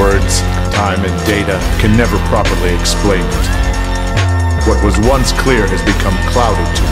Words, time, and data can never properly explain it. What was once clear has become clouded to.